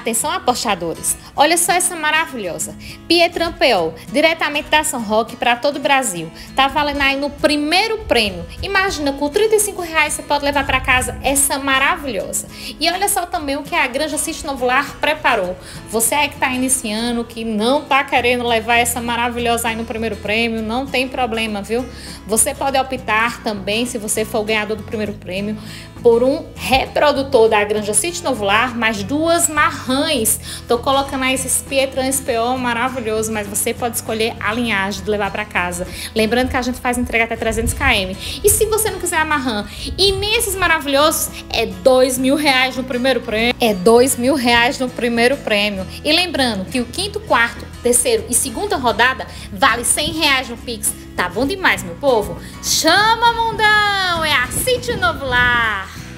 Atenção apostadores, olha só essa maravilhosa. Pietran Peol, diretamente da São Roque para todo o Brasil. Tá valendo aí no primeiro prêmio. Imagina, com 35 reais você pode levar para casa essa maravilhosa. E olha só também o que a Granja Sítio Novular preparou. Você é que está iniciando, que não está querendo levar essa maravilhosa aí no primeiro prêmio, não tem problema, viu? Você pode optar também, se você for o ganhador do primeiro prêmio, por um reprodutor da Granja Sítio Novular, mais duas marrães. Tô colocando aí esses Pietrans PO maravilhoso, mas você pode escolher a linhagem de levar para casa. Lembrando que a gente faz entrega até 300 km. E se você não quiser a marrã e nesses maravilhosos, é dois mil reais no primeiro prêmio. É dois mil reais no primeiro prêmio. E lembrando que o quinto, quarto, terceiro e segunda rodada vale 100 reais no Pix. Tá bom demais, meu povo? Chama, mundão! É a Sítio Novo Lar!